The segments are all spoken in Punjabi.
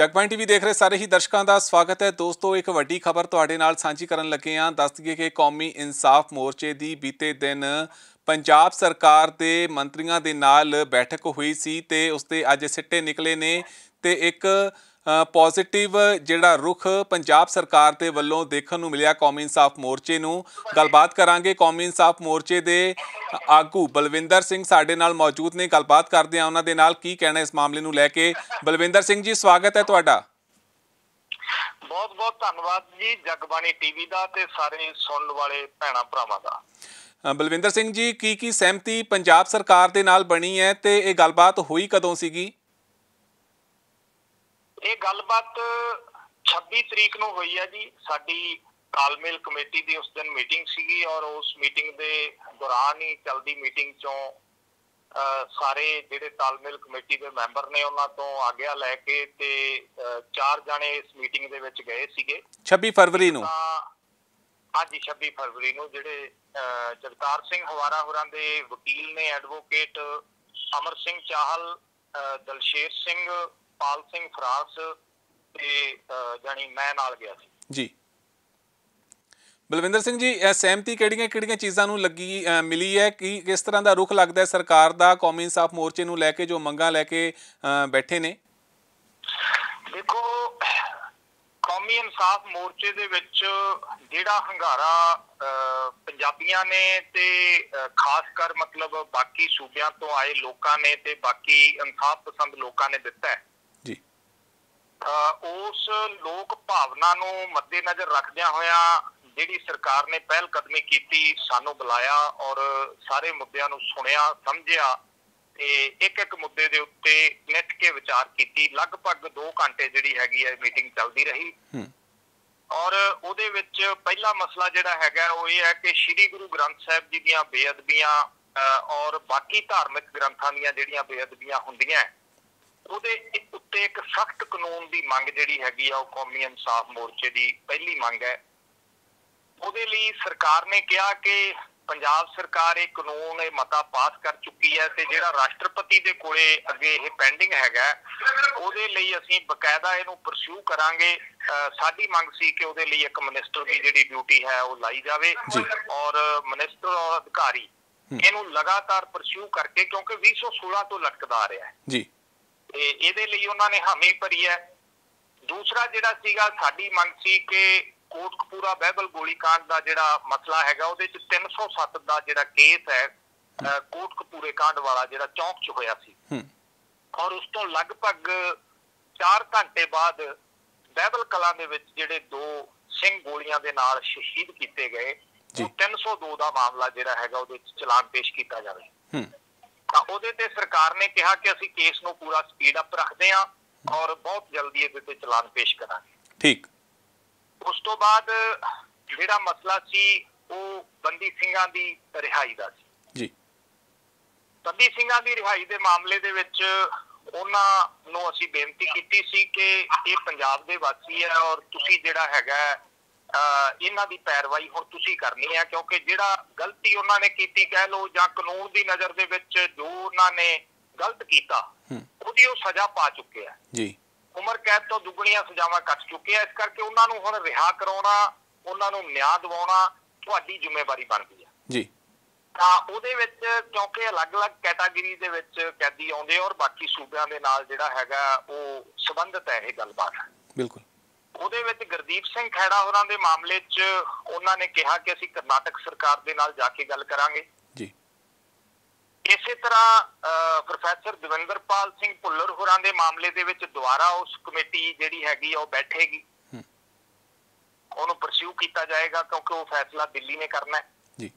ਜਗਬਾਣੀ ਟੀਵੀ ਦੇਖ ਰਹੇ ਸਾਰੇ ਹੀ ਦਰਸ਼ਕਾਂ ਦਾ ਸਵਾਗਤ ਹੈ। ਦੋਸਤੋ, ਇੱਕ ਵੱਡੀ ਖਬਰ ਤੁਹਾਡੇ ਨਾਲ ਸਾਂਝੀ ਕਰਨ ਲੱਗੇ ਹਾਂ। ਦੱਸ ਦਈਏ ਕਿ ਕੌਮੀ ਇਨਸਾਫ ਮੋਰਚੇ ਦੀ ਬੀਤੇ ਦਿਨ ਪੰਜਾਬ ਸਰਕਾਰ ਦੇ ਮੰਤਰੀਆਂ ਦੇ ਨਾਲ ਬੈਠਕ ਹੋਈ ਸੀ ਤੇ ਉਸ ਦੇ ਅੱਜ ਸਿੱਟੇ ਨਿਕਲੇ ਨੇ ਤੇ ਇੱਕ ਪੋਜ਼ਿਟਿਵ ਜਿਹੜਾ ਰੁਖ ਪੰਜਾਬ ਸਰਕਾਰ ਦੇ ਵੱਲੋਂ ਦੇਖਣ ਨੂੰ ਮਿਲਿਆ ਕੌਮੀ ਇਨਸਾਫ ਮੋਰਚੇ ਨੂੰ। ਗੱਲਬਾਤ ਕਰਾਂਗੇ ਕੌਮੀ ਇਨਸਾਫ ਮੋਰਚੇ ਦੇ ਆਗੂ ਬਲਵਿੰਦਰ ਸਿੰਘ ਸਾਡੇ ਨਾਲ ਮੌਜੂਦ ਨੇ। ਗੱਲਬਾਤ ਕਰਦੇ ਆ ਉਹਨਾਂ ਦੇ ਨਾਲ ਕੀ ਕਹਿਣਾ ਇਸ ਮਾਮਲੇ ਨੂੰ ਲੈ ਕੇ। ਬਲਵਿੰਦਰ ਸਿੰਘ ਜੀ ਸਵਾਗਤ ਹੈ ਤੁਹਾਡਾ। ਬਹੁਤ ਬਹੁਤ ਧੰਨਵਾਦ ਜੀ ਜਗਬਾਣੀ ਟੀਵੀ ਦਾ ਤੇ ਸਾਰੇ ਸੁਣਨ ਵਾਲੇ ਭੈਣਾ ਭਰਾਵਾਂ ਦਾ। ਬਲਵਿੰਦਰ ਸਿੰਘ ਜੀ ਕੀ ਕੀ ਸਹਿਮਤੀ ਪੰਜਾਬ ਸਰਕਾਰ ਦੇ ਨਾਲ ਬਣੀ ਹੈ ਤੇ ਇਹ ਗੱਲਬਾਤ ਹੋਈ ਕਦੋਂ ਸੀਗੀ? ਇਹ ਗੱਲਬਾਤ 26 ਤਰੀਕ ਨੂੰ ਹੋਈ ਹੈ ਜੀ। ਸਾਡੀ ਤਾਲਮੇਲ ਕਮੇਟੀ ਦੀ ਉਸ ਦਿਨ ਮੀਟਿੰਗ ਸੀਗੀ ਔਰ ਉਸ ਮੀਟਿੰਗ ਦੇ ਦੌਰਾਨ ਹੀ ਚਲਦੀ ਮੀਟਿੰਗ ਚੋਂ ਸਾਰੇ ਜਿਹੜੇ ਤਾਲਮੇਲ ਕਮੇਟੀ ਦੇ ਮੈਂਬਰ ਨੇ ਉਹਨਾਂ ਤੋਂ ਆਗਿਆ ਲੈ ਕੇ ਤੇ ਚਾਰ ਜਾਣੇ ਇਸ ਮੀਟਿੰਗ ਦੇ ਵਿੱਚ ਗਏ ਸੀਗੇ। 26 ਫਰਵਰੀ ਨੂੰ? ਅੱਜ 26 ਫਰਵਰੀ ਨੂੰ ਜਿਹੜੇ ਜਗਤਾਰ ਸਿੰਘ ਹਵਾਰਾ ਹੋਰਾਂ ਦੇ ਵਕੀਲ ਨੇ ਐਡਵੋਕੇਟ ਅਮਰ ਸਿੰਘ ਚਾਹਲ ਦਲਸ਼ੇਰ ਸਿੰਘ ਪਾਲ ਸਿੰਘ ਫਰਾਂਸ ਤੇ ਜਾਣੀ ਮੈਂ ਨਾਲ ਗਿਆ ਸੀ। ਜੀ। ਬਲਵਿੰਦਰ ਸਿੰਘ ਜੀ ਸਹਿਮਤੀ ਕਿਹੜੀਆਂ ਕਿਹੜੀਆਂ ਚੀਜ਼ਾਂ ਨੂੰ ਲੱਗੀ ਮਿਲੀ ਹੈ? ਕਿ ਕਿਸ ਤਰ੍ਹਾਂ ਦਾ ਰੁਖ ਲੱਗਦਾ ਹੈ ਸਰਕਾਰ ਦਾ ਕੌਮੀ ਇਨਸਾਫ ਮੋਰਚੇ ਨੂੰ ਲੈ ਕੇ ਜੋ ਮੰਗਾਂ ਲੈ ਕੇ ਬੈਠੇ ਨੇ? ਦੇਖੋ ਕੌਮੀ ਇਨਸਾਫ ਮੋਰਚੇ ਦੇ ਵਿੱਚ ਜਿਹੜਾ ਹੰਗਾਰਾ ਪੰਜਾਬੀਆਂ ਨੇ ਤੇ ਖਾਸ ਕਰ ਮਤਲਬ ਬਾਕੀ ਸੂਬਿਆਂ ਤੋਂ ਆਏ ਲੋਕਾਂ ਨੇ ਤੇ ਬਾਕੀ ਇਨਸਾਫ ਪਸੰਦ ਲੋਕਾਂ ਨੇ ਦਿੱਤਾ ਹੈ ਉਸ ਲੋਕ ਭਾਵਨਾ ਨੂੰ ਮੱਦੇਨਜ਼ਰ ਰੱਖਦਿਆਂ ਹੋਇਆਂ ਜਿਹੜੀ ਸਰਕਾਰ ਨੇ ਪਹਿਲ ਕਦਮੀ ਕੀਤੀ ਸਾਨੂੰ ਬੁਲਾਇਆ ਔਰ ਸਾਰੇ ਮੁੱਦਿਆਂ ਨੂੰ ਸੁਣਿਆ ਸਮਝਿਆ ਤੇ ਇੱਕ ਇੱਕ ਮੁੱਦੇ ਦੇ ਉੱਤੇ ਨਿੱਠ ਕੇ ਵਿਚਾਰ ਕੀਤੀ। ਲਗਭਗ 2 ਘੰਟੇ ਜਿਹੜੀ ਹੈਗੀ ਹੈ ਮੀਟਿੰਗ ਚੱਲਦੀ ਰਹੀ। ਔਰ ਉਹਦੇ ਵਿੱਚ ਪਹਿਲਾ ਮਸਲਾ ਜਿਹੜਾ ਹੈਗਾ ਉਹ ਇਹ ਹੈ ਕਿ ਸ੍ਰੀ ਗੁਰੂ ਗ੍ਰੰਥ ਸਾਹਿਬ ਜੀ ਦੀਆਂ ਬੇਅਦਬੀਆਂ ਔਰ ਬਾਕੀ ਧਾਰਮਿਕ ਗ੍ਰੰਥਾਂ ਦੀਆਂ ਜਿਹੜੀਆਂ ਬੇਅਦਬੀਆਂ ਹੁੰਦੀਆਂ ਉਹਦੇ ਉੱਤੇ ਇੱਕ ਸਖਤ ਕਾਨੂੰਨ ਦੀ ਮੰਗ ਜਿਹੜੀ ਹੈਗੀ ਆ ਉਹ ਕੌਮੀ ਇਨਸਾਫ ਮੋਰਚੇ ਦੀ ਪਹਿਲੀ ਮੰਗ ਹੈ ਉਹਦੇ ਲਈ ਸਰਕਾਰ ਨੇ ਕਿਹਾ ਕਿ ਪੰਜਾਬ ਸਰਕਾਰ ਇਹ ਕਾਨੂੰਨ ਇਹ ਮਤਾ ਪਾਸ ਕਰ ਚੁੱਕੀ ਹੈ ਤੇ ਜਿਹੜਾ ਰਾਸ਼ਟਰਪਤੀ ਦੇ ਕੋਲੇ ਅੱਗੇ ਇਹ ਪੈਂਡਿੰਗ ਹੈਗਾ ਉਹਦੇ ਲਈ ਅਸੀਂ ਬਕਾਇਦਾ ਇਹਨੂੰ ਪਰਸਿਊ ਕਰਾਂਗੇ ਸਾਡੀ ਮੰਗ ਸੀ ਕਿ ਉਹਦੇ ਲਈ ਇੱਕ ਮਿਨਿਸਟਰ ਦੀ ਜਿਹੜੀ ਡਿਊਟੀ ਹੈ ਉਹ ਲਾਈ ਜਾਵੇ। ਔਰ ਮਿਨਿਸਟਰ ਔਰ ਅਧਿਕਾਰੀ। ਇਹਨੂੰ ਲਗਾਤਾਰ ਪਰਸਿਊ ਕਰਕੇ ਕਿਉਂਕਿ 2016 ਤੋਂ ਲਟਕਦਾ ਆ ਰਿਹਾ ਹੈ ਜੀ ਤੇ ਇਹਦੇ ਲਈ ਉਹਨਾਂ ਨੇ ਹਾਮੀ ਭਰੀ ਹੈ। ਦੂਸਰਾ ਜਿਹੜਾ ਸੀਗਾ ਸਾਡੀ ਮੰਗ ਸੀ ਕਿ ਕੋਟਕਪੂਰਾ ਬਾਈਬਲ ਗੋਲੀकांड ਦਾ ਜਿਹੜਾ ਮਸਲਾ ਹੈਗਾ ਉਹਦੇ ਚ 307 ਦਾ ਜਿਹੜਾ ਕੇਸ ਹੈ ਕੋਟਕਪੂਰੇ ਕਾਂਡ ਵਾਲਾ ਜਿਹੜਾ ਚੌਂਕ 'ਚ ਹੋਇਆ ਸੀ। ਔਰ ਉਸ ਤੋਂ ਲਗਭਗ 4 ਘੰਟੇ ਬਾਅਦ ਬਾਈਬਲ ਕਲਾਂ ਦੇ ਵਿੱਚ ਜਿਹੜੇ ਦੋ ਸਿੰਘ ਗੋਲੀਆਂ ਦੇ ਨਾਲ ਸ਼ਹੀਦ ਕੀਤੇ ਗਏ। ਉਹ 302 ਦਾ ਮਾਮਲਾ ਜਿਹੜਾ ਹੈਗਾ ਉਹਦੇ ਵਿੱਚ ਚਲਾਨ ਪੇਸ਼ ਕੀਤਾ ਜਾਵੇ ਹੂੰ। ਤਾਂ ਉਹਦੇ ਤੇ ਸਰਕਾਰ ਨੇ ਕਿਹਾ ਕਿ ਅਸੀਂ ਕੇਸ ਨੂੰ ਪੂਰਾ ਸਪੀਡ ਅਪ ਰੱਖਦੇ ਹਾਂ ਔਰ ਬਹੁਤ ਜਲਦੀ ਇਹਦੇ ਤੇ ਚਲਾਨ ਪੇਸ਼ ਕਰਾਂਗੇ। ਠੀਕ। ਉਸ ਤੋਂ ਬਾਅਦ ਜਿਹੜਾ ਮਸਲਾ ਸੀ ਉਹ ਬੰਦੀ ਸਿੰਘਾਂ ਦੀ ਰਿਹਾਈ ਦਾ ਸੀ। ਜੀ। ਬੰਦੀ ਸਿੰਘਾਂ ਦੀ ਰਿਹਾਈ ਦੇ ਮਾਮਲੇ ਦੇ ਵਿੱਚ ਉਹਨਾਂ ਨੂੰ ਅਸੀਂ ਬੇਨਤੀ ਕੀਤੀ ਸੀ ਕਿ ਇਹ ਪੰਜਾਬ ਦੇ ਵਾਸੀ ਹੈ ਔਰ ਤੁਸੀਂ ਜਿਹੜਾ ਹੈਗਾ ਇਹਨਾਂ ਦੀ ਪੈਰਵਾਈ ਹੁਣ ਤੁਸੀਂ ਕਰਨੀ ਹੈ ਕਿਉਂਕਿ ਜਿਹੜਾ ਗਲਤੀ ਉਹਨਾਂ ਨੇ ਕੀਤੀ ਕਹਿ ਲਓ ਜਾਂ ਕਾਨੂੰਨ ਦੀ ਨਜ਼ਰ ਦੇ ਵਿੱਚ ਜੋ ਉਹਨਾਂ ਨੇ ਗਲਤ ਕੀਤਾ ਉਹਦੀ ਉਹ ਸਜ਼ਾ ਪਾ ਚੁੱਕੇ ਆ। ਜੀ। ਉਮਰ ਕੈਦ ਤੋਂ ਦੁੱਗਣੀਆਂ ਸਜ਼ਾਵਾਂ ਕੱਟ ਚੁੱਕੇ ਆ ਇਸ ਕਰਕੇ ਉਹਨਾਂ ਨੂੰ ਹੁਣ ਰਿਹਾ ਕਰਾਉਣਾ ਉਹਨਾਂ ਨੂੰ ਨਿਆਂ ਦਿਵਾਉਣਾ ਤੁਹਾਡੀ ਜ਼ਿੰਮੇਵਾਰੀ ਬਣਦੀ ਹੈ ਜੀ। ਤਾਂ ਉਹਦੇ ਵਿੱਚ ਕਿਉਂਕਿ ਅਲੱਗ-ਅਲੱਗ ਕੈਟਾਗਰੀ ਦੇ ਵਿੱਚ ਕੈਦੀ ਆਉਂਦੇ ਆ ਔਰ ਬਾਕੀ ਸੂਬਿਆਂ ਦੇ ਨਾਲ ਜਿਹੜਾ ਹੈਗਾ ਉਹ ਸੰਬੰਧਿਤ ਹੈ ਇਹ ਗੱਲਬਾਤ। ਬਿਲਕੁਲ। ਉਹਦੇ ਵਿੱਚ ਗੁਰਦੀਪ ਸਿੰਘ ਖੈੜਾ ਹੋਰਾਂ ਦੇ ਮਾਮਲੇ 'ਚ ਉਹਨਾਂ ਨੇ ਕਿਹਾ ਕਿ ਅਸੀਂ ਕਰਨਾਟਕ ਸਰਕਾਰ ਦੇ ਨਾਲ ਜਾ ਕੇ ਗੱਲ ਕਰਾਂਗੇ। ਜੀ। ਇਸੇ ਤਰ੍ਹਾਂ ਪ੍ਰੋਫੈਸਰ ਦਵਿੰਦਰਪਾਲ ਸਿੰਘ ਭੁੱਲਰ ਹੋਰਾਂ ਦੇ ਮਾਮਲੇ ਦੇ ਵਿੱਚ ਦੁਬਾਰਾ ਉਸ ਕਮੇਟੀ ਜਿਹੜੀ ਹੈਗੀ ਆ ਉਹ ਬੈਠੇਗੀ। ਹੂੰ। ਉਹਨੂੰ ਪਰਸਿਊ ਕੀਤਾ ਜਾਏਗਾ ਕਿਉਂਕਿ ਉਹ ਫੈਸਲਾ ਦਿੱਲੀ ਨੇ ਕਰਨਾ ਹੈ। ਜੀ।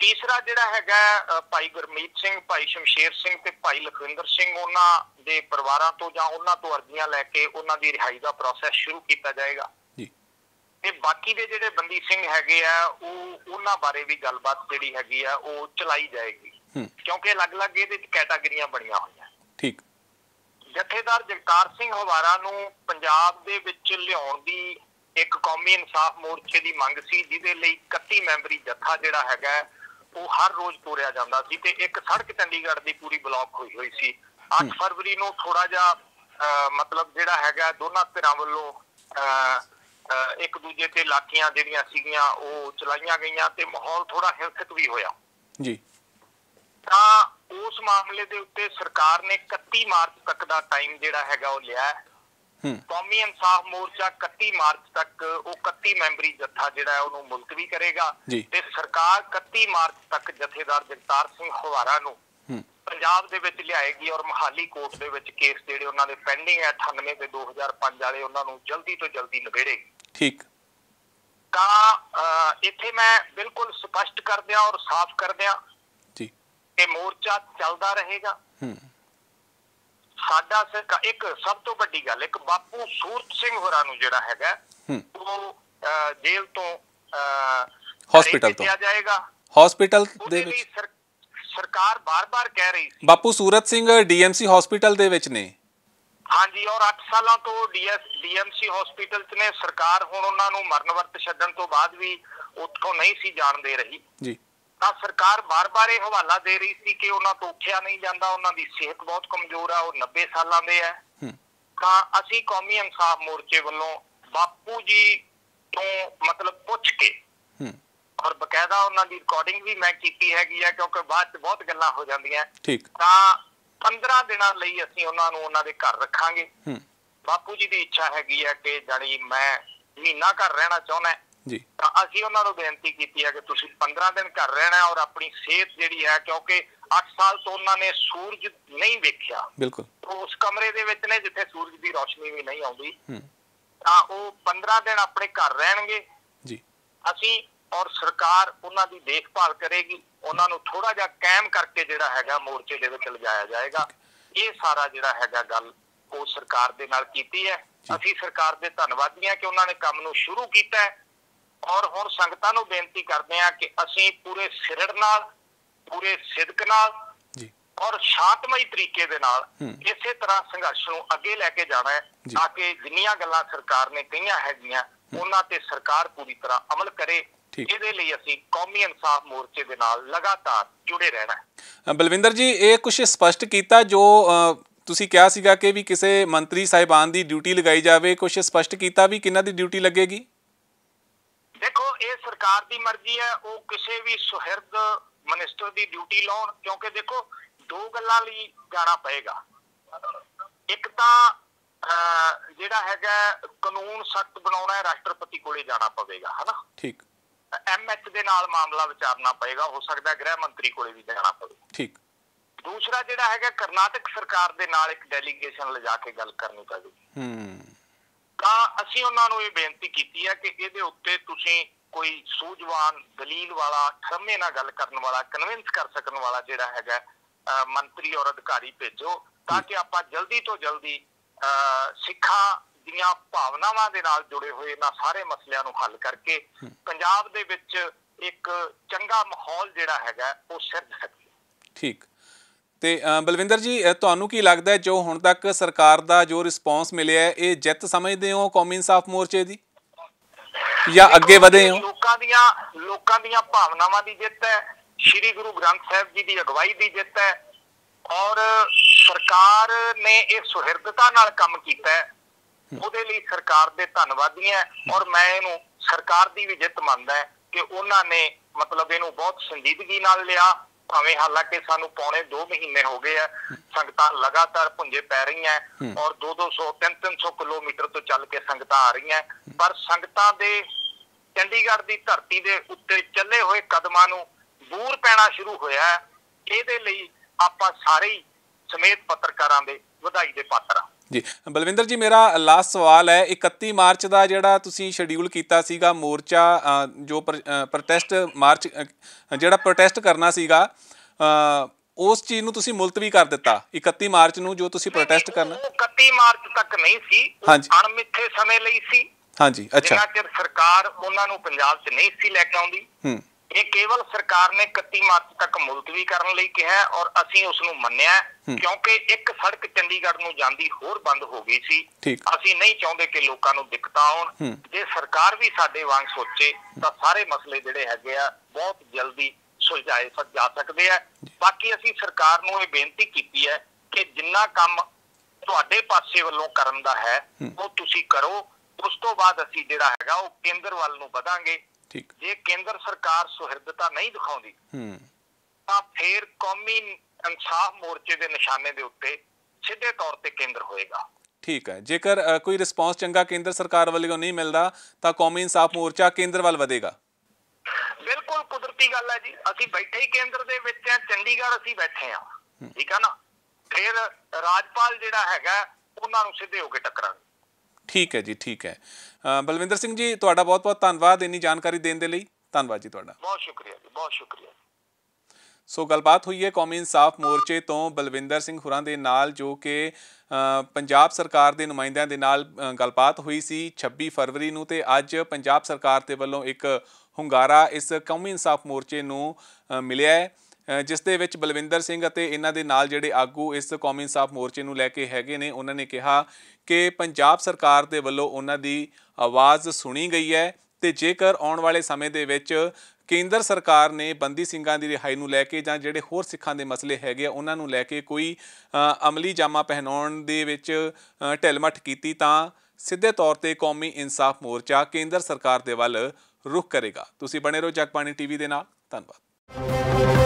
ਤੀਸਰਾ ਜਿਹੜਾ ਹੈਗਾ ਭਾਈ ਗੁਰਮੀਤ ਸਿੰਘ ਭਾਈ ਸ਼ਮਸ਼ੇਰ ਸਿੰਘ ਤੇ ਭਾਈ ਲਖਵਿੰਦਰ ਸਿੰਘ ਉਹਨਾਂ ਦੇ ਪਰਿਵਾਰਾਂ ਤੋਂ ਜਾਂ ਉਹਨਾਂ ਤੋਂ ਅਰਜ਼ੀਆਂ ਲੈ ਕੇ ਉਹਨਾਂ ਦੀ ਰਿਹਾਈ ਦਾ ਪ੍ਰੋਸੈਸ ਸ਼ੁਰੂ ਕੀਤਾ ਜਾਏਗਾ। ਜੀ। ਤੇ ਬਾਕੀ ਦੇ ਜਿਹੜੇ ਬੰਦੀ ਸਿੰਘ ਹੈਗੇ ਆ ਉਹ ਉਹਨਾਂ ਬਾਰੇ ਵੀ ਗੱਲਬਾਤ ਜਿਹੜੀ ਹੈਗੀ ਆ ਉਹ ਚਲਾਈ ਜਾਏਗੀ। ਕਿਉਂਕਿ ਅਲੱਗ-ਅਲੱਗ ਇਹਦੇ ਵਿੱਚ ਕੈਟਾਗਰੀਆਂ ਬਣੀਆਂ ਹੋਈਆਂ। ਠੀਕ। ਜਥੇਦਾਰ ਜਗਤਾਰ ਸਿੰਘ ਹਵਾਰਾ ਨੂੰ ਪੰਜਾਬ ਦੇ ਵਿੱਚ ਲਿਆਉਣ ਦੀ ਇੱਕ ਕੌਮੀ ਇਨਸਾਫ ਮੋਰਚੇ ਦੀ ਮੰਗ ਸੀ ਜਿਹਦੇ ਲਈ 31 ਮੈਂਬਰੀ ਜਥਾ ਜਿਹੜਾ ਹੈਗਾ ਉਹ ਹਰ ਰੋਜ਼ ਤੋਰਿਆ ਜਾਂਦਾ ਸੀ ਤੇ ਇੱਕ ਸੜਕ ਚੰਡੀਗੜ੍ਹ ਦੀ ਪੂਰੀ ਬਲੌਕ ਹੋਈ ਹੋਈ ਸੀ। 8 ਹੂੰ। ਫਰਵਰੀ ਨੂੰ ਥੋੜਾ ਜਿਹਾ ਮਤਲਬ ਜਿਹੜਾ ਹੈਗਾ ਦੋਨਾਂ ਧਿਰਾਂ ਵੱਲੋਂ ਇੱਕ ਦੂਜੇ ਤੇ ਲਾਠੀਆਂ ਜਿਹੜੀਆਂ ਸੀਗੀਆਂ ਉਹ ਚਲਾਈਆਂ ਗਈਆਂ ਤੇ ਮਾਹੌਲ ਥੋੜਾ ਹਿੰਸਕ ਵੀ ਹੋਇਆ ਜੀ ਤਾਂ ਉਸ ਮਾਮਲੇ ਦੇ ਉੱਤੇ ਸਰਕਾਰ ਨੇ 31 ਮਾਰਚ ਤੱਕ ਦਾ ਟਾਈਮ ਜਿਹੜਾ ਹੈਗਾ ਉਹ ਲਿਆ ਹੈ ਹੂੰ ਕੌਮੀ ਇਨਸਾਫ ਮੋਰਚਾ 31 ਮਾਰਚ ਤੱਕ ਉਹ 31 ਮੈਂਬਰੀ ਜੱਥਾ ਜਿਹੜਾ ਹੈ ਉਹਨੂੰ ਮੁਲਤਵੀ ਕਰੇਗਾ। ਤੇ ਸਰਕਾਰ 31 ਮਾਰਚ ਤੱਕ ਜਥੇਦਾਰ ਜਗਤਾਰ ਸਿੰਘ ਹਵਾਰਾ ਨੂੰ ਪੰਜਾਬ ਦੇ ਵਿੱਚ ਲਿਆਏਗੀ ਔਰ ਮਹਾਲੀ ਕੋਰਟ ਦੇ ਵਿੱਚ ਕੇਸ ਜਿਹੜੇ ਉਹਨਾਂ ਦੇ ਪੈਂਡਿੰਗ ਹੈ 98 ਤੇ 2005 ਵਾਲੇ ਉਹਨਾਂ ਨੂੰ ਜਲਦੀ ਤੋਂ ਜਲਦੀ ਨਿਬੇੜੇਗੀ। ਠੀਕ। ਤਾਂ ਇੱਥੇ ਮੈਂ ਬਿਲਕੁਲ ਸਪਸ਼ਟ ਕਰ ਦਿਆਂ ਔਰ ਸਾਫ਼ ਕਰ ਦਿਆਂ ਜੀ। ਕਿ ਮੋਰਚਾ ਚੱਲਦਾ ਰਹੇਗਾ। ਹੂੰ। ਸਾਡਾ ਸਰਕਾ ਇੱਕ ਸਭ ਤੋਂ ਵੱਡੀ ਗੱਲ ਇੱਕ ਬਾਪੂ ਸੂਰਤ ਸਿੰਘ ਹੋਰਾਂ ਨੂੰ ਜਿਹੜਾ ਹੈਗਾ ਹੂੰ। ਉਹ ਜੇਲ੍ਹ ਤੋਂ ਘਰੇ ਤੋਂ। ਜਾਏਗਾ। ਹਸਪੀਟਲ ਦੇ ਵਿੱਚ ਸਰਕਾਰ ਬਾਰ-ਬਾਰ ਕਹਿ ਰਹੀ ਸੀ। ਬਾਪੂ ਸੂਰਤ ਸਿੰਘ ਡੀਐਮਸੀ ਹਸਪੀਟਲ ਦੇ ਵਿੱਚ ਨੇ। ਹਾਂਜੀ ਔਰ 8 ਸਾਲਾਂ ਤੋਂ ਡੀਐਸ ਡੀਐਮਸੀ ਹਸਪੀਟਲ 'ਚ ਨੇ। ਸਰਕਾਰ ਹੁਣ ਉਹਨਾਂ ਨੂੰ ਮਰਨ ਵਰਤ ਛੱਡਣ ਤੋਂ ਬਾਅਦ ਵੀ ਉੱਥੋਂ ਨਹੀਂ ਸੀ ਜਾਣ ਦੇ ਰਹੀ। ਜੀ। ਤਾਂ ਸਰਕਾਰ ਬਾਰ-ਬਾਰ ਇਹ ਹਵਾਲਾ ਦੇ ਰਹੀ ਸੀ ਕਿ ਉਹਨਾਂ ਤੋਂ ਉੱਠਿਆ ਨਹੀਂ ਜਾਂਦਾ। ਉਹਨਾਂ ਦੀ ਸਿਹਤ ਬਹੁਤ ਕਮਜ਼ੋਰ ਆ ਉਹ 90 ਸਾਲਾਂ ਦੇ ਆ। ਹੂੰ। ਤਾਂ ਅਸੀਂ ਕੌਮੀ ਇਨਸਾਫ ਮੋਰਚੇ ਵੱਲੋਂ ਬਾਪੂ ਜੀ ਤੋਂ ਮਤਲਬ ਪੁੱਛ ਕੇ ਔਰ ਬਕਾਇਦਾ ਉਹਨਾਂ ਦੀ ਰਿਕਾਰਡਿੰਗ ਵੀ ਮੈਂ ਕੀਤੀ ਹੈਗੀ ਆ ਕਿਉਂਕਿ ਬਾਅਦ ਚ ਬਹੁਤ ਗੱਲਾਂ ਹੋ ਜਾਂਦੀਆਂ। ਠੀਕ। ਤਾਂ 15 ਦਿਨਾਂ ਲਈ ਅਸੀਂ ਉਹਨਾਂ ਨੂੰ ਉਹਨਾਂ ਦੇ ਘਰ ਰੱਖਾਂਗੇ। ਹੂੰ। ਬਾਪੂ ਜੀ ਦੀ ਇੱਛਾ ਹੈਗੀ ਹੈ ਕਿ ਜਾਣੀ ਮੈਂ ਮਹੀਨਾ ਘਰ ਰਹਿਣਾ ਚਾਹੁੰਦਾ ਹਾਂ। ਜੀ। ਤਾਂ ਅਸੀਂ ਉਹਨਾਂ ਨੂੰ ਬੇਨਤੀ ਕੀਤੀ ਹੈ ਕਿ ਤੁਸੀਂ 15 ਦਿਨ ਘਰ ਰਹਿਣਾ ਹੈ ਔਰ ਆਪਣੀ ਸਿਹਤ ਜਿਹੜੀ ਹੈ ਕਿਉਂਕਿ 8 ਸਾਲ ਤੋਂ ਉਹਨਾਂ ਨੇ ਸੂਰਜ ਨਹੀਂ ਵੇਖਿਆ। ਬਿਲਕੁਲ। ਉਸ ਕਮਰੇ ਦੇ ਵਿੱਚ ਨੇ ਜਿੱਥੇ ਸੂਰਜ ਦੀ ਰੋਸ਼ਨੀ ਵੀ ਨਹੀਂ ਆਉਂਦੀ। ਹੂੰ। ਤਾਂ ਉਹ 15 ਦਿਨ ਆਪਣੇ ਘਰ ਰਹਿਣਗੇ। ਜੀ। ਅਸੀਂ ਔਰ ਸਰਕਾਰ ਉਹਨਾਂ ਦੀ ਦੇਖਭਾਲ ਕਰੇਗੀ ਉਹਨਾਂ ਨੂੰ ਥੋੜਾ ਜਿਹਾ ਕਾਇਮ ਕਰਕੇ ਜਿਹੜਾ ਹੈਗਾ ਮੋਰਚੇ ਦੇ ਵਿੱਚ ਲਿਜਾਇਆ ਜਾਏਗਾ ਇਹ ਸਾਰਾ ਜਿਹੜਾ ਹੈਗਾ ਗੱਲ ਉਹ ਸਰਕਾਰ ਦੇ ਨਾਲ ਕੀਤੀ ਹੈ ਅਸੀਂ ਸਰਕਾਰ ਦੇ ਧੰਨਵਾਦੀ ਹਾਂ ਕਿ ਉਹਨਾਂ ਨੇ ਕੰਮ ਨੂੰ ਸ਼ੁਰੂ ਕੀਤਾ ਹੈ ਔਰ ਹੁਣ ਸੰਗਤਾਂ ਨੂੰ ਬੇਨਤੀ ਕਰਦੇ ਹਾਂ ਕਿ ਅਸੀਂ ਪੂਰੇ ਸਿਰੜ ਨਾਲ ਪੂਰੇ ਸਿਦਕ ਨਾਲ ਜੀ ਔਰ ਸ਼ਾਂਤਮਈ ਤਰੀਕੇ ਦੇ ਨਾਲ। ਇਸੇ ਤਰ੍ਹਾਂ ਸੰਘਰਸ਼ ਨੂੰ ਅੱਗੇ ਲੈ ਕੇ ਜਾਣਾ ਹੈ। ਤਾਂ ਕਿ ਜਿੰਨੀਆਂ ਗੱਲਾਂ ਸਰਕਾਰ ਨੇ ਕਹੀਆਂ ਹੈਗੀਆਂ ਉਹਨਾਂ ਤੇ ਸਰਕਾਰ ਪੂਰੀ ਤਰ੍ਹਾਂ ਅਮਲ ਕਰੇ। ਇਹਦੇ ਲਈ ਅਸੀਂ ਕੌਮੀ ਇਨਸਾਫ ਮੋਰਚੇ ਦੇ ਨਾਲ ਲਗਾਤਾਰ ਜੁੜੇ ਰਹਿਣਾ ਹੈ। ਬਲਵਿੰਦਰ ਜੀ ਇਹ ਕੁਝ ਸਪਸ਼ਟ ਕੀਤਾ ਜੋ ਤੁਸੀਂ ਕਿਹਾ ਸੀਗਾ ਕਿ ਵੀ ਕਿਸੇ ਮੰਤਰੀ ਸਾਹਿਬਾਨ ਦੀ ਡਿਊਟੀ ਲਗਾਈ ਜਾਵੇ ਕੁਝ ਸਪਸ਼ਟ ਕੀਤਾ ਵੀ ਕਿਹਨਾਂ ਦੀ ਡਿਊਟੀ ਲੱਗੇਗੀ? ਦੇਖੋ ਇਹ ਸਰਕਾਰ ਦੀ ਮਰਜ਼ੀ ਹੈ ਉਹ ਕਿਸੇ ਵੀ ਸੁਹਿਰਦ ਮਿਨਿਸਟਰ ਦੀ ਡਿਊਟੀ ਲਾਉਣ ਕਿਉਂਕਿ ਦੇਖੋ ਦੋ ਗੱਲਾਂ ਲਈ ਜਾਣਾ ਪਏਗਾ। ਇੱਕ ਤਾਂ ਜਿਹੜਾ ਹੈਗਾ ਕਾਨੂੰਨ ਸਖਤ ਬਣਾਉਣਾ ਹੈ ਰਾਸ਼ਟਰਪਤੀ ਕੋਲੇ ਜਾਣਾ ਪਵੇਗਾ ਹਨਾ? ਠੀਕ। ਐਮਐਚ ਦੇ ਨਾਲ ਮਾਮਲਾ ਵਿਚਾਰਨਾ ਪਏਗਾ ਹੋ ਸਕਦਾ ਗ੍ਰਹਿ ਮੰਤਰੀ ਕੋਲੇ ਵੀ ਜਾਣਾ ਪਵੇ। ਠੀਕ। ਦੂਸਰਾ ਜਿਹੜਾ ਹੈਗਾ ਕਰਨਾਟਕ ਸਰਕਾਰ ਦੇ ਨਾਲ ਇੱਕ ਡੈਲੀਗੇਸ਼ਨ ਲਿਜਾ ਕੇ ਗੱਲ ਕਰਨੀ ਪਵੇਗੀ ਹੂੰ। ਤਾਂ ਅਸੀਂ ਉਹਨਾਂ ਨੂੰ ਇਹ ਬੇਨਤੀ ਕੀਤੀ ਹੈ ਕਿ ਇਹਦੇ ਉੱਤੇ ਤੁਸੀਂ ਕੋਈ ਸੂਝਵਾਨ ਦਲੀਲ ਵਾਲਾ ਠਰਮੇ ਨਾਲ ਗੱਲ ਕਰਨ ਵਾਲਾ ਕਨਵਿੰਸ ਕਰ ਸਕਣ ਵਾਲਾ ਜਿਹੜਾ ਹੈਗਾ ਮੰਤਰੀ ਔਰ ਅਧਿਕਾਰੀ ਭੇਜੋ ਤਾਂ ਕਿ ਆਪਾਂ ਜਲਦੀ ਤੋਂ ਜਲਦੀ ਸਿੱਖਾਂ ਦੀਆਂ ਭਾਵਨਾਵਾਂ ਦੇ ਨਾਲ ਜੁੜੇ ਹੋਏ ਇਹਨਾਂ ਸਾਰੇ ਮਸਲਿਆਂ ਨੂੰ ਹੱਲ ਕਰਕੇ ਪੰਜਾਬ ਦੇ ਵਿੱਚ ਇੱਕ ਚੰਗਾ ਮਾਹੌਲ ਜਿਹੜਾ ਹੈਗਾ ਉਹ ਸਿਰਜ ਸਕੀਏ। ਠੀਕ। ਤੇ ਬਲਵਿੰਦਰ ਜੀ ਤੁਹਾਨੂੰ ਕੀ ਲੱਗਦਾ ਜੋ ਹੁਣ ਤੱਕ ਸਰਕਾਰ ਦਾ ਜੋ ਰਿਸਪੌਂਸ ਮਿਲਿਆ ਇਹ ਜਿੱਤ ਸਮਝਦੇ ਹੋ ਕੌਮੀ ਇਨਸਾਫ ਮੋਰਚੇ ਦੀ? ਜਾਂ ਅੱਗੇ ਵਧੇ ਹੋ? ਲੋਕਾਂ ਦੀਆਂ ਲੋਕਾਂ ਦੀਆਂ ਭਾਵਨਾਵਾਂ ਦੀ ਜਿੱਤ ਹੈ ਸ੍ਰੀ ਗੁਰੂ ਗ੍ਰੰਥ ਸਾਹਿਬ ਜੀ ਦੀ ਅਗਵਾਈ ਦੀ ਜਿੱਤ ਹੈ ਔਰ ਸਰਕਾਰ ਨੇ ਇਹ ਸੁਹਿਰਦਤਾ ਨਾਲ ਕੰਮ ਕੀਤਾ ਹੈ ਉਹਦੇ ਲਈ ਸਰਕਾਰ ਦੇ ਧੰਨਵਾਦੀ ਹੈ। ਔਰ ਮੈਂ ਇਹਨੂੰ ਸਰਕਾਰ ਦੀ ਵੀ ਜਿੱਤ ਮੰਨਦਾ ਕਿ ਉਹਨਾਂ ਨੇ ਮਤਲਬ ਇਹਨੂੰ ਬਹੁਤ ਸੰਜੀਦਗੀ ਨਾਲ ਲਿਆ ਭਾਵੇਂ ਹਾਲਾਂਕਿ ਸਾਨੂੰ ਪੌਣੇ 2 ਮਹੀਨੇ ਹੋ ਗਏ ਆ ਸੰਗਤਾਂ ਲਗਾਤਾਰ ਪੁੰਜੇ ਪੈ ਰਹੀਆਂ ਔਰ 2-200 3-300 ਕਿਲੋਮੀਟਰ ਤੋਂ ਚੱਲ ਕੇ ਸੰਗਤਾਂ ਆ ਰਹੀਆਂ ਪਰ ਸੰਗਤਾਂ ਦੇ ਚੰਡੀਗੜ੍ਹ ਦੀ ਧਰਤੀ ਦੇ ਉੱਤੇ ਚੱਲੇ ਹੋਏ ਕਦਮਾਂ ਨੂੰ ਬੂਰ ਪੈਣਾ ਸ਼ੁਰੂ ਹੋਇਆ ਹੈ ਇਹਦੇ ਲਈ ਆਪਾਂ ਸਾਰੇ ਹੀ ਸਮੇਤ ਪੱਤਰਕਾਰਾਂ ਦੇ ਵਧਾਈ ਦੇ ਪਾਤਰ ਹਾਂ ਜੀ। ਬਲਵਿੰਦਰ ਜੀ ਮੇਰਾ ਲਾਸਟ ਸਵਾਲ ਹੈ 31 ਮਾਰਚ ਦਾ ਜਿਹੜਾ ਤੁਸੀਂ ਸ਼ਡਿਊਲ ਕੀਤਾ ਸੀਗਾ ਮੋਰਚਾ ਜੋ ਪ੍ਰੋਟੈਸਟ ਮਾਰਚ ਜਿਹੜਾ ਪ੍ਰੋਟੈਸਟ ਕਰਨਾ ਸੀਗਾ ਉਸ ਚੀਜ਼ ਨੂੰ ਤੁਸੀਂ ਮੁਲਤਵੀ ਕਰ ਦਿੱਤਾ 31 ਮਾਰਚ ਨੂੰ ਜੋ ਤੁਸੀਂ ਪ੍ਰੋਟੈਸਟ ਕਰਨਾ ਉਹ 31 ਮਾਰਚ ਤੱਕ ਨਹੀਂ ਸੀ। ਅਣਮਿੱਥੇ ਸਮੇਂ ਲਈ ਸੀ। ਹਾਂਜੀ ਅੱਛਾ। ਜਿੰਨਾ ਚਿਰ ਸਰਕਾਰ ਉਹਨਾਂ ਨੂੰ ਪੰਜਾਬ 'ਚ ਨਹੀਂ ਸੀ ਲੈ ਕੇ ਆਉਂਦੀ ਹੂੰ। ਇਹ ਕੇਵਲ ਸਰਕਾਰ ਨੇ 31 ਮਾਰਚ ਤੱਕ ਮੁਲਤਵੀ ਕਰਨ ਲਈ ਕਿਹਾ ਔਰ ਅਸੀਂ ਉਸ ਨੂੰ ਮੰਨਿਆ। ਕਿਉਂਕਿ ਇੱਕ ਸੜਕ ਚੰਡੀਗੜ੍ਹ ਨੂੰ ਜਾਂਦੀ ਹੋਰ ਬੰਦ ਹੋ ਗਈ ਸੀ। ਅਸੀਂ ਨਹੀਂ ਚਾਹੁੰਦੇ ਕਿ ਲੋਕਾਂ ਨੂੰ ਦਿੱਕਤਾਂ ਆਉਣ। ਜੇ ਸਰਕਾਰ ਵੀ ਸਾਡੇ ਵਾਂਗ ਸੋਚੇ ਤਾਂ ਸਾਰੇ ਮਸਲੇ ਜਿਹੜੇ ਹੈਗੇ ਆ ਬਹੁਤ ਜਲਦੀ ਸੁਲਝਾਏ ਜਾ ਸਕਦੇ ਆ ਬਾਕੀ ਅਸੀਂ ਸਰਕਾਰ ਨੂੰ ਇਹ ਬੇਨਤੀ ਕੀਤੀ ਹੈ ਕਿ ਜਿੰਨਾ ਕੰਮ ਤੁਹਾਡੇ ਪਾਸੇ ਵੱਲੋਂ ਕਰਨ ਦਾ ਹੂੰ। ਉਹ ਤੁਸੀਂ ਕਰੋ ਉਸ ਤੋਂ ਬਾਅਦ ਅਸੀਂ ਜਿਹੜਾ ਹੈਗਾ ਉਹ ਕੇਂਦਰ ਵੱਲ ਨੂੰ ਵਧਾਂਗੇ ਠੀਕ। ਜੇ ਕੇਂਦਰ ਸਰਕਾਰ ਸੁਹਿਰਦਤਾ ਨਹੀਂ ਦਿਖਾਉਂਦੀ ਹੂੰ। ਤਾਂ ਫਿਰ ਕੌਮੀ ਇਨਸਾਫ ਮੋਰਚੇ ਦੇ ਨਿਸ਼ਾਨੇ ਦੇ ਉੱਤੇ ਸਿੱਧੇ ਤੌਰ ਤੇ ਕੇਂਦਰ ਹੋਏਗਾ। ਠੀਕ ਹੈ। ਜੇਕਰ ਕੋਈ ਰਿਸਪੌਂਸ ਚੰਗਾ ਕੇਂਦਰ ਸਰਕਾਰ ਵੱਲੋਂ ਨਹੀਂ ਮਿਲਦਾ ਤਾਂ ਕੌਮੀ ਇਨਸਾਫ ਮੋਰਚਾ ਕੇਂਦਰ ਵੱਲ ਵਧੇਗਾ। ਬਿਲਕੁਲ ਕੁਦਰਤੀ ਗੱਲ ਹੈ ਜੀ। ਅਸੀਂ ਬੈਠੇ ਹੀ ਕੇਂਦਰ ਦੇ ਵਿੱਚ ਆ ਚੰਡੀਗੜ੍ਹ ਅਸੀਂ ਬੈਠੇ ਆ ਠੀਕ ਆ ਨਾ? ਫਿਰ ਰਾਜਪਾਲ ਜਿਹੜਾ ਹੈਗਾ ਉਹਨਾਂ ਨੂੰ ਸਿੱਧੇ ਹੋ ਕੇ ਟੱਕਰਾਂਗੇ। ਠੀਕ ਹੈ ਜੀ ਠੀਕ ਹੈ। ਬਲਵਿੰਦਰ ਸਿੰਘ ਜੀ ਤੁਹਾਡਾ ਬਹੁਤ ਬਹੁਤ ਧੰਨਵਾਦ ਇੰਨੀ ਜਾਣਕਾਰੀ ਦੇਣ ਦੇ ਲਈ। ਧੰਨਵਾਦ ਜੀ ਤੁਹਾਡਾ। ਬਹੁਤ ਸ਼ੁਕਰੀਆ ਜੀ ਬਹੁਤ ਸ਼ੁਕਰੀਆ ਸੋ ਗੱਲਬਾਤ ਹੋਈ ਹੈ ਕੌਮੀ ਇਨਸਾਫ ਮੋਰਚੇ ਤੋਂ ਬਲਵਿੰਦਰ ਸਿੰਘ ਹੁਰਾਂ ਦੇ ਨਾਲ ਜੋ ਕਿ ਪੰਜਾਬ ਸਰਕਾਰ ਦੇ ਨੁਮਾਇੰਦਿਆਂ ਦੇ ਨਾਲ ਗੱਲਬਾਤ ਹੋਈ ਸੀ 26 ਫਰਵਰੀ ਨੂੰ ਤੇ ਅੱਜ ਪੰਜਾਬ ਸਰਕਾਰ ਦੇ ਵੱਲੋਂ ਇੱਕ ਹੁੰਗਾਰਾ ਇਸ ਕੌਮੀ ਇਨਸਾਫ ਮੋਰਚੇ ਨੂੰ ਮਿਲਿਆ ਹੈ। ਜਿਸ ਦੇ ਵਿੱਚ ਬਲਵਿੰਦਰ ਸਿੰਘ ਅਤੇ ਇਹਨਾਂ ਦੇ ਨਾਲ ਜਿਹੜੇ ਆਗੂ ਇਸ ਕੌਮੀ ਇਨਸਾਫ ਮੋਰਚੇ ਨੂੰ ਲੈ ਕੇ ਹੈਗੇ ਨੇ ਉਹਨਾਂ ਨੇ ਕਿਹਾ ਕਿ ਪੰਜਾਬ ਸਰਕਾਰ ਦੇ ਵੱਲੋਂ ਉਹਨਾਂ ਦੀ ਆਵਾਜ਼ ਸੁਣੀ ਗਈ ਹੈ ਤੇ ਜੇਕਰ ਆਉਣ ਵਾਲੇ ਸਮੇਂ ਦੇ ਵਿੱਚ ਕੇਂਦਰ ਸਰਕਾਰ ਨੇ ਬੰਦੀ ਸਿੰਘਾਂ ਦੀ ਰਿਹਾਈ ਨੂੰ ਲੈ ਕੇ ਜਾਂ ਜਿਹੜੇ ਹੋਰ ਸਿੱਖਾਂ ਦੇ ਮਸਲੇ ਹੈਗੇ ਆ ਉਹਨਾਂ ਨੂੰ ਲੈ ਕੇ ਕੋਈ ਅਮਲੀ ਜਾਮਾ ਪਹਿਨਾਉਣ ਦੇ ਵਿੱਚ ਅ, ਢਿਲਮੱਠ ਕੀਤੀ ਤਾਂ ਸਿੱਧੇ ਤੌਰ ਤੇ ਕੌਮੀ ਇਨਸਾਫ ਮੋਰਚਾ ਕੇਂਦਰ ਸਰਕਾਰ ਦੇ ਵੱਲ ਰੁਖ ਕਰੇਗਾ। ਤੁਸੀਂ ਬਣੇ ਰਹੋ ਜਗਬਾਣੀ ਟੀਵੀ ਦੇ ਨਾਲ। ਧੰਨਵਾਦ।